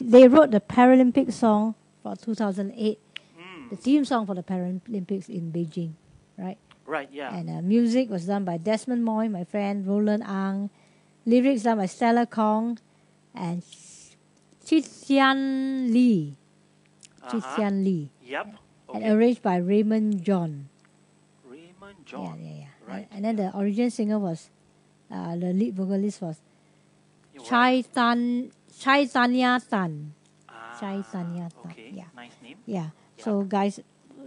they wrote the Paralympic song for 2008, Mm. the theme song for the Paralympics in Beijing, right? Right. Yeah. And uh, music was done by Desmond Moey, my friend Roland Ang. Lyrics done by Stella Kong and Cheetian Lee. Chi Uh-huh. Tian Lee. Yep. And arranged by Raymond John. Raymond John. yeah, yeah. yeah. Right. And, and then the original singer was, uh, the lead vocalist was Chai. Tan, Caitanya Tan. Ah, Caitanya Tan, Okay. yeah. Nice name. Yeah. So guys,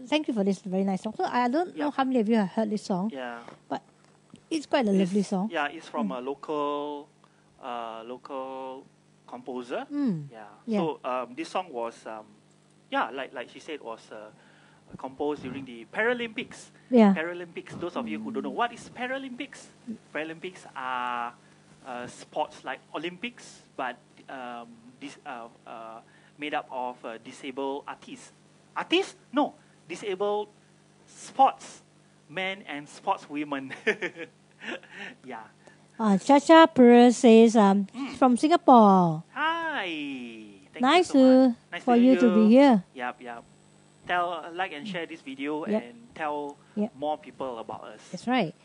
thank you for this very nice song. So I don't know how many of you have heard this song, Yeah. but it's quite a lovely song. Yeah, it's from a local, uh, local composer. Mm. Yeah. Yeah. So um, this song was, um, yeah, like like she said, was uh, composed during the Paralympics. Yeah. Paralympics. Those of you who don't know what is Paralympics, Paralympics are uh, sports like Olympics, but um, this uh, uh, made up of uh, disabled artists. Artists? No, disabled sports men and sports women. yeah. Uh, Chacha Perez says um, Mm. from Singapore. Hi. Thank nice you so to Nice for to you to be here. Yep, yep. Tell, like, and share this video Yep. and tell Yep. more people about us. That's right.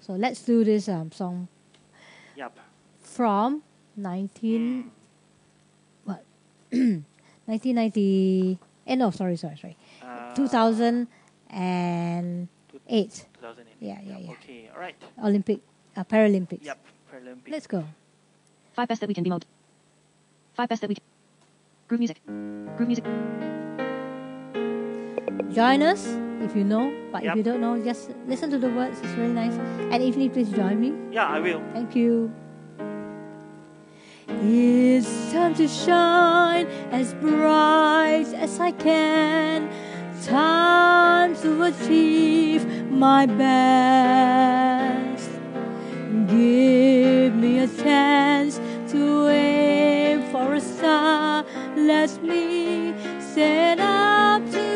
So let's do this um, song Yep. from 19 Mm. what 1990 eh, no sorry sorry sorry Uh, 2008 2008. Yeah, yeah, yeah. Okay, all right. Olympic uh, Paralympics. Yep, Paralympic. Let's go. Five best that we can be mode. Five best that we can. Groove music. Groove music. Join us if you know, but Yep. if you don't know, just listen to the words. It's really nice. And if you please join me. Yeah, I will. Thank you. It's time to shine as bright as I can. Time to achieve my best. Give me a chance to aim for a star. Let me set up to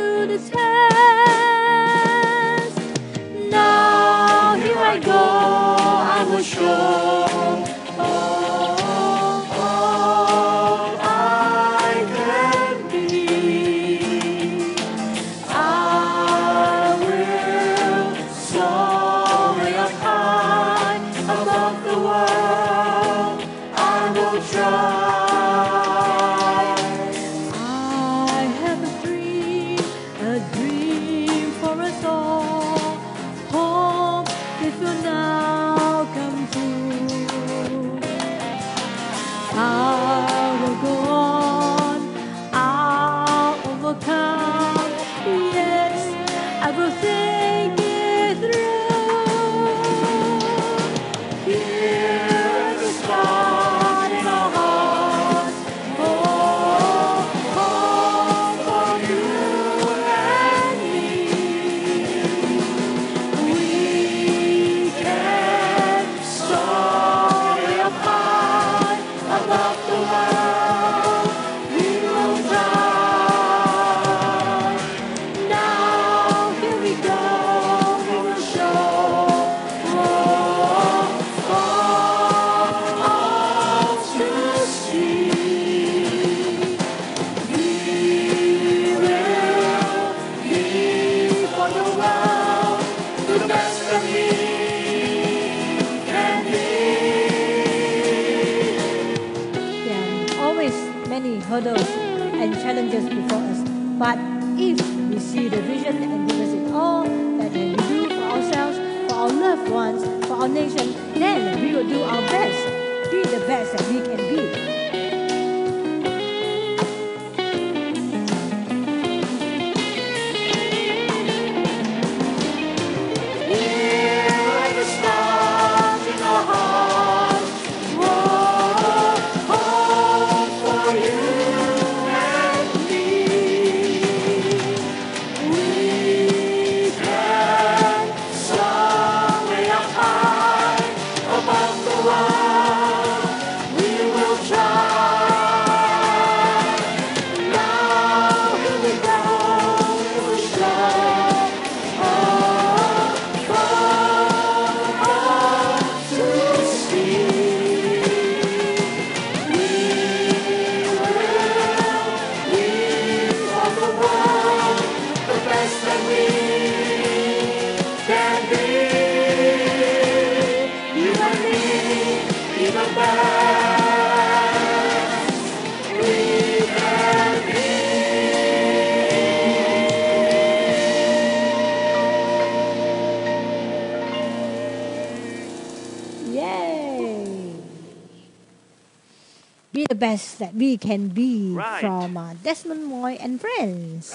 I will go on, I'll overcome. Yeah, always many hurdles and challenges before us. But if we see the vision and give us it all that we do for ourselves, for our loved ones, for our nation, then we will do our best, be the best that we can be. Be the best that we can be Right. from uh, Desmond Moey and friends.